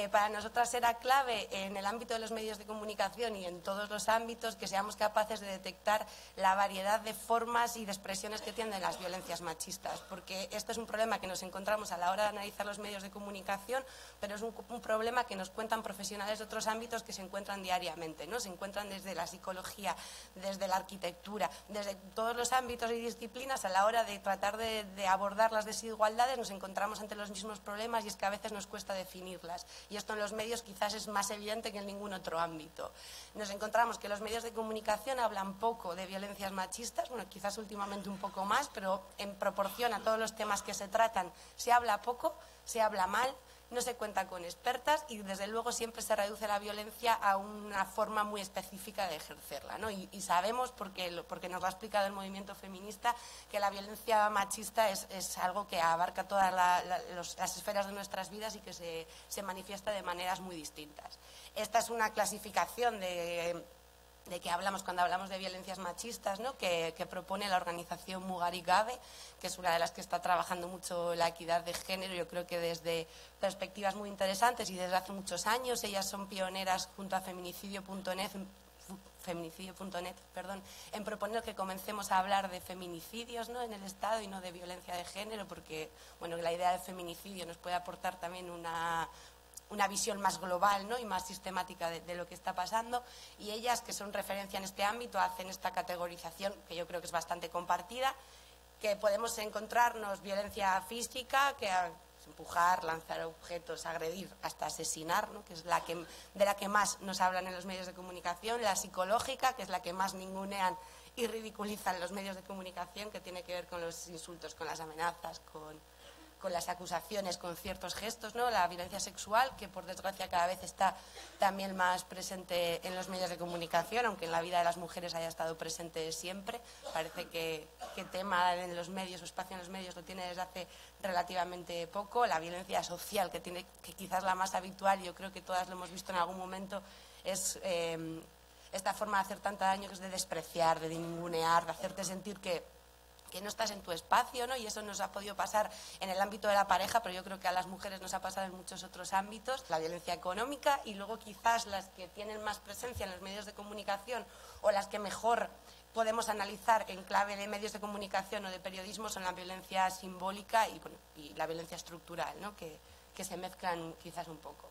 eh, para nosotras era clave en el ámbito de los medios de comunicación y en todos los ámbitos que seamos capaces de detectar la variedad de formas y de expresiones que tienen las violencias machistas, porque esto es un problema que nos encontramos a la hora de analizar los medios de comunicación, pero es un, problema que nos cuentan profesionales de otros ámbitos que se encuentran diariamente, ¿no? Se encuentran desde la psicología, desde la arquitectura, desde todos los ámbitos y disciplinas. A la hora de tratar de, de abordar las desigualdades nos encontramos ante los mismos problemas y es que a veces nos cuesta definirlas y esto en los medios quizás es más evidente que en ningún otro ámbito. Nos encontramos que los medios de comunicación hablan poco de violencias machistas, bueno, quizás últimamente un poco más, pero en proporción a todos los temas que se tratan se habla poco, se habla mal, no se cuenta con expertas y desde luego siempre se reduce la violencia a una forma muy específica de ejercerla. ¿no? Y, sabemos, porque, porque nos lo ha explicado el movimiento feminista, que la violencia machista es, es algo que abarca todas las esferas de nuestras vidas y que se, se manifiesta de maneras muy distintas. Esta es una clasificación de de que hablamos cuando hablamos de violencias machistas, ¿no? que, propone la organización Mugari Gabe, que es una de las que está trabajando mucho la equidad de género, yo creo que desde perspectivas muy interesantes y desde hace muchos años. Ellas son pioneras junto a feminicidio.net feminicidio.net, perdón, en proponer que comencemos a hablar de feminicidios ¿no? en el Estado y no de violencia de género, porque bueno, la idea de feminicidio nos puede aportar también una, una visión más global ¿no? y más sistemática de, lo que está pasando y ellas, que son referencia en este ámbito, hacen esta categorización que yo creo que es bastante compartida, que podemos encontrarnos violencia física, que empujar, lanzar objetos, agredir, hasta asesinar, ¿no? que es la que, de la que más nos hablan en los medios de comunicación, la psicológica, que es la que más ningunean y ridiculizan los medios de comunicación, que tiene que ver con los insultos, con las amenazas, con con las acusaciones, con ciertos gestos, ¿no? La violencia sexual, que por desgracia cada vez está también más presente en los medios de comunicación, aunque en la vida de las mujeres haya estado presente siempre. Parece que, que tema en los medios o espacio en los medios lo tiene desde hace relativamente poco. La violencia social, que tiene, que quizás la más habitual, yo creo que todas lo hemos visto en algún momento, es eh, esta forma de hacer tanto daño que es de despreciar, de ningunear, de hacerte sentir que que no estás en tu espacio, ¿no? Y eso nos ha podido pasar en el ámbito de la pareja, pero yo creo que a las mujeres nos ha pasado en muchos otros ámbitos, la violencia económica y luego quizás las que tienen más presencia en los medios de comunicación o las que mejor podemos analizar en clave de medios de comunicación o de periodismo son la violencia simbólica y, y la violencia estructural, ¿no? que, que se mezclan quizás un poco.